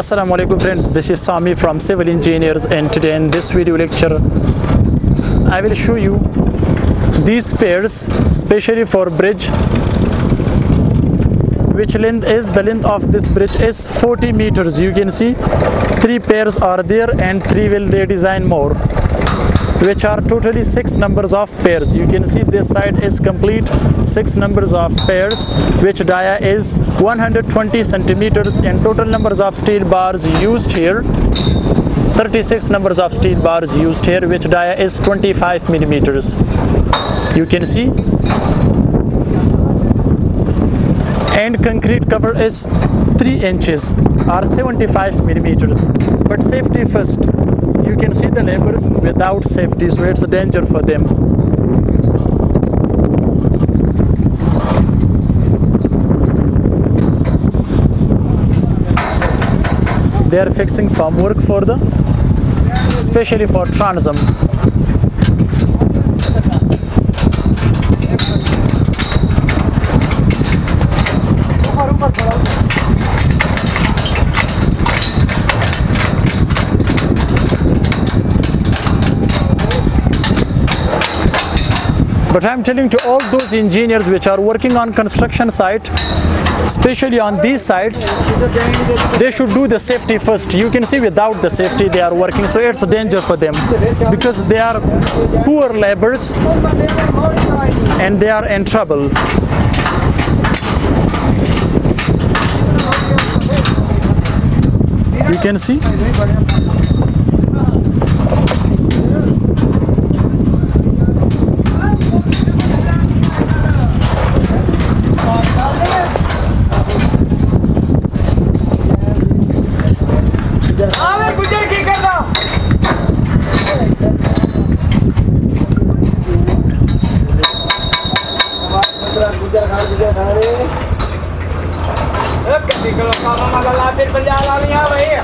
Assalamu alaikum friends. This is Sami from Civil Engineers and today in this video lecture I will show you these pairs especially for bridge which length is the length of this bridge is 40 meters. You can see three pairs are there and three will they design more which are totally six numbers of pairs. You can see this side is complete six numbers of pairs which dia is 120 centimeters and total numbers of steel bars used here. 36 numbers of steel bars used here which dia is 25 millimeters. You can see. And concrete cover is 3 inches or 75 millimeters. But safety first you can see the laborers without safety so it's a danger for them. They are fixing formwork for the especially for transom but i'm telling to all those engineers which are working on construction site especially on these sites they should do the safety first. You can see without the safety they are working so it's a danger for them. Because they are poor laborers and they are in trouble. You can see gujar kali gujar kali kalau kamu malah lapir penjalannya apa iya?